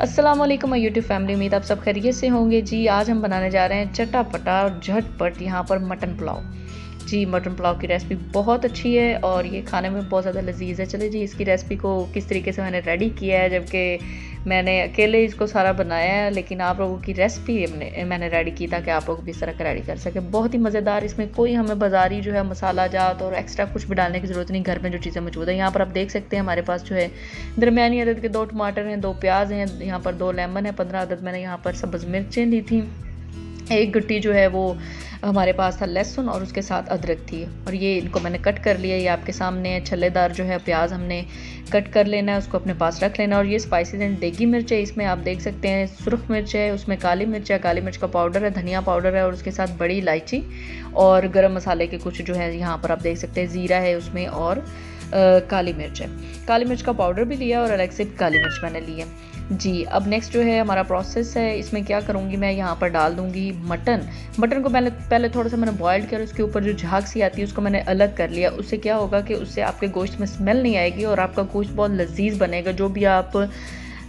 वालेकुम YouTube family उम्मीद आप सब खैरियत से होंगे। जी, आज हम बनाने जा रहे हैं चटापटा और झटपट यहाँ पर मटन पुलाव। जी, मटन पुलाव की रेसिपी बहुत अच्छी है और ये खाने में बहुत ज़्यादा लजीज है। चले जी, इसकी रेसिपी को किस तरीके से मैंने रेडी किया है, जबकि मैंने अकेले इसको सारा बनाया है, लेकिन आप लोगों की रेसिपी मैंने रेडी की ताकि आप लोग भी इस तरह का रेडी कर सकें। बहुत ही मज़ेदार, इसमें कोई हमें बाजारी जो है मसाला जात और एक्स्ट्रा कुछ भी डालने की ज़रूरत नहीं, घर में जो चीज़ें मौजूद है। यहाँ पर आप देख सकते हैं हमारे पास जो है दरमियानी अदद के दो टमाटर हैं, दो प्याज हैं, यहाँ पर दो लेमन है, पंद्रह अदद मैंने यहाँ पर सब्ज़ मिर्चें ली थी। एक गट्टी जो है वो हमारे पास था लहसुन और उसके साथ अदरक थी। और ये इनको मैंने कट कर लिया, ये आपके सामने छल्लेदार जो है, प्याज हमने कट कर लेना है, उसको अपने पास रख लेना और ये स्पाइसेस एंड देगी मिर्च है, इसमें आप देख सकते हैं, सुरख मिर्च है, उसमें काली मिर्च है, काली मिर्च का पाउडर है, धनिया पाउडर है और उसके साथ बड़ी इलायची और गर्म मसाले के कुछ जो है, यहाँ पर आप देख सकते हैं, ज़ीरा है उसमें और काली मिर्च है। काली मिर्च का पाउडर भी लिया और अलग से काली मिर्च मैंने ली है। जी, अब नेक्स्ट जो है हमारा प्रोसेस है, इसमें क्या करूँगी मैं? यहाँ पर डाल दूँगी मटन। मटन को पहले पहले थोड़ा सा मैंने बॉयल किया और उसके ऊपर जो झाग सी आती है, उसको मैंने अलग कर लिया। उससे क्या होगा कि उससे आपके गोश्त में स्मेल नहीं आएगी और आपका गोश्त बहुत लजीज बनेगा। जो भी आप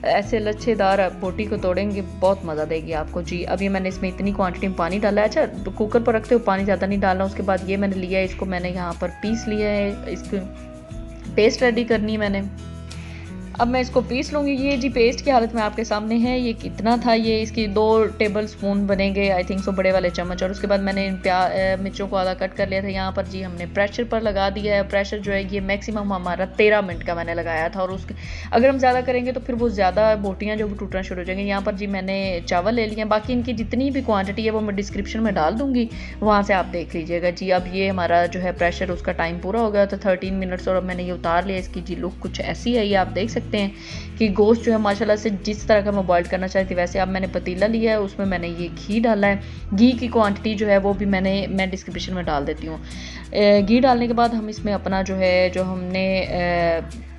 ऐसे लच्छेदार बोटी को तोड़ेंगे, बहुत मज़ा देगी आपको। जी अभी मैंने इसमें इतनी क्वांटिटी में पानी डाला है। अच्छा तो कुकर पर रखते हो, पानी ज़्यादा नहीं डालना। उसके बाद ये मैंने लिया है, इसको मैंने यहाँ पर पीस लिया है। इसको पेस्ट रेडी करनी मैंने। अब मैं इसको पीस लूँगी। ये जी पेस्ट की हालत में आपके सामने है। ये कितना था ये? इसकी दो टेबल स्पून बनेंगे आई थिंक सो बड़े वाले चम्मच। और उसके बाद मैंने इन प्या मिर्चों को आधा कट कर लिया था। यहाँ पर जी हमने प्रेशर पर लगा दिया है। प्रेशर जो है, ये मैक्सिमम हमारा तेरह मिनट का मैंने लगाया था। और उसके, अगर हम ज़्यादा करेंगे तो फिर वो ज़्यादा बोटियाँ जो टूटना शुरू हो जाएँगी। यहाँ पर जी मैंने चावल ले लिए बाकी इनकी जितनी भी क्वान्टिटी है, वो मैं डिस्क्रिप्शन में डाल दूँगी। वहाँ से आप देख लीजिएगा जी। अब ये हमारा जो है प्रेशर उसका टाइम पूरा हो गया था। थर्टीन मिनट्स और अब मैंने ये उतार लिया। इसकी जी लुक कुछ ऐसी है। ये आप देख सकते हैं कि गोश्त जो है, माशाल्लाह से जिस तरह का मैं बॉयल करना चाहती वैसे अब मैंने पतीला लिया है, उसमें मैंने ये घी डाला है। घी की क्वांटिटी जो है, वो भी मैंने, मैं डिस्क्रिप्शन में डाल देती हूँ। घी डालने के बाद हम इसमें अपना जो है, जो हमने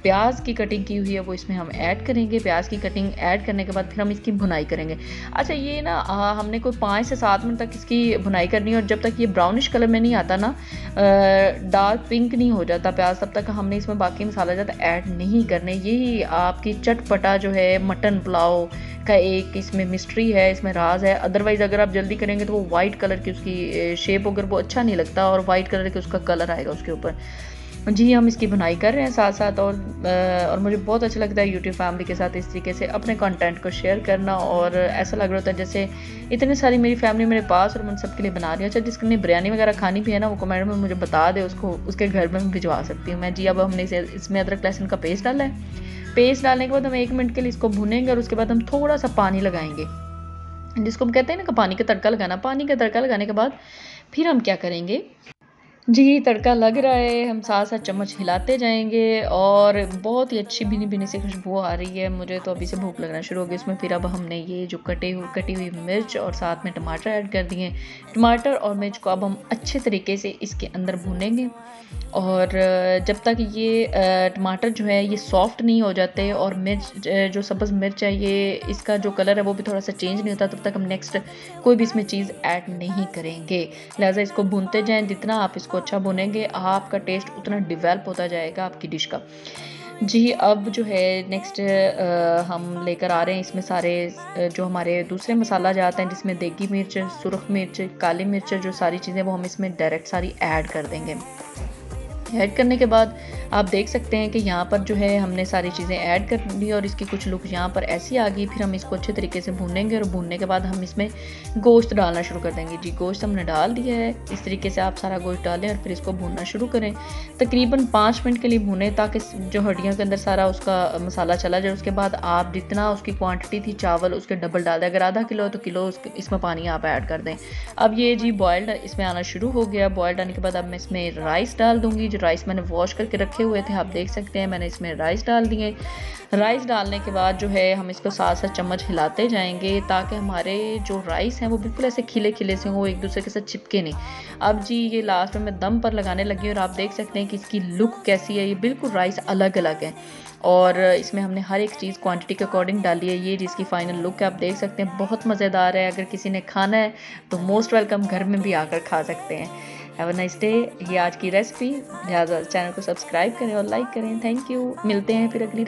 प्याज की कटिंग की हुई है वो इसमें हम ऐड करेंगे। प्याज की कटिंग ऐड करने के बाद फिर हम इसकी भुनाई करेंगे। अच्छा ये ना आ, हमने कोई पाँच से सात मिनट तक इसकी भुनाई करनी है और जब तक ये ब्राउनिश कलर में नहीं आता ना डार्क पिंक नहीं हो जाता प्याज तब तक हमने इसमें बाकी मसाला ज़्यादा ऐड नहीं करने। यही आपकी चटपटा जो है मटन पुलाव का एक इसमें मिस्ट्री है इसमें राज है। अदरवाइज़ अगर आप जल्दी करेंगे तो वो वाइट कलर की उसकी शेप अगर वो अच्छा नहीं लगता और वाइट कलर की उसका कलर आएगा उसके ऊपर। जी, हम इसकी बुनाई कर रहे हैं साथ साथ और और मुझे बहुत अच्छा लगता है यूट्यूब फैमिली के साथ इस तरीके से अपने कंटेंट को शेयर करना और ऐसा लग रहा होता है जैसे इतनी सारी मेरी फैमिली मेरे पास और मैं सबके लिए बना रही हूँ। अच्छा जिसके लिए बिरयानी वगैरह खानी भी है ना, वो कमेंट में मुझे बता दे, उसको, उसके घर में भिजवा सकती हूँ। मैं जी, अब हमने इसे, इसमें अदरक लहसुन का पेस्ट डाला है। पेस्ट डालने के बाद हम एक मिनट के लिए इसको भुनेंगे और उसके बाद हम थोड़ा सा पानी लगाएँगे। जिसको हम कहते हैं ना कि पानी का तड़का लगाना, पानी का तड़का लगाने के बाद फिर हम क्या करेंगे? जी, तड़का लग रहा है, हम साथ साथ चम्मच हिलाते जाएँगे और बहुत ही अच्छी भीनी भीनी सी खुशबू आ रही है। मुझे तो अभी से भूख लगना शुरू हो गई इसमें। फिर अब हमने ये जो कटे हुए कटी हुई मिर्च और साथ में टमाटर ऐड कर दिए टमाटर और मिर्च को अब हम अच्छे तरीके से इसके अंदर भूनेंगे और जब तक ये टमाटर जो है, ये सॉफ्ट नहीं हो जाते और मिर्च जो सब्ज़ मिर्च है, ये इसका जो कलर है, वो भी थोड़ा सा चेंज नहीं होता, तब तक हम नेक्स्ट कोई भी इसमें चीज़ ऐड नहीं करेंगे। लिहाजा इसको भूनते जाएँ, जितना आप इसको अच्छा भुनेंगे, आपका टेस्ट उतना डिवेल्प होता जाएगा आपकी डिश का। जी, अब जो है नेक्स्ट हम लेकर आ रहे हैं इसमें सारे जो हमारे दूसरे मसाला जाते हैं, जिसमें देगी मिर्च, सुरख मिर्च, काली मिर्च, जो सारी चीज़ें वो हम इसमें डायरेक्ट सारी ऐड कर देंगे। ऐड करने के बाद आप देख सकते हैं कि यहाँ पर जो है हमने सारी चीज़ें ऐड कर दी और इसकी कुछ लुक यहाँ पर ऐसी आ गई। फिर हम इसको अच्छे तरीके से भूनेंगे और भूनने के बाद हम इसमें गोश्त डालना शुरू कर देंगे। जी, गोश्त हमने डाल दिया है। इस तरीके से आप सारा गोश्त डालें और फिर इसको भूनना शुरू करें। तकरीबन पाँच मिनट के लिए भूनें ताकि जो हड्डियों के अंदर सारा उसका मसाला चला जाए। उसके बाद आप जितना उसकी क्वान्टिटी थी चावल, उसके डबल डाल दें। अगर आधा किलो तो किलो इसमें पानी आप ऐड कर दें। अब ये जी बॉयल्ड इसमें आना शुरू हो गया। बॉयल्ड आने के बाद अब मैं इसमें राइस डाल दूँगी। जो राइस मैंने वॉश करके रखे हुए थे, आप देख सकते हैं, मैंने इसमें राइस डाल दिए राइस डालने के बाद जो है, हम इसको साथ साथ चम्मच हिलाते जाएँगे ताकि हमारे जो राइस हैं, वो बिल्कुल ऐसे खिले खिले से हों एक दूसरे के साथ चिपके नहीं। अब जी, ये लास्ट में मैं दम पर लगाने लगी और आप देख सकते हैं कि इसकी लुक कैसी है। ये बिल्कुल राइस अलग अलग है और इसमें हमने हर एक चीज़ क्वांटिटी के अकॉर्डिंग डाली है। ये जिसकी फाइनल लुक है, आप देख सकते हैं, बहुत मज़ेदार है। अगर किसी ने खाना है तो मोस्ट वेलकम घर में भी आकर खा सकते हैं। हैव अ नाइस डे ये आज की रेसिपी लिहाजा चैनल को सब्सक्राइब करें और लाइक करें। थैंक यू मिलते हैं फिर अगली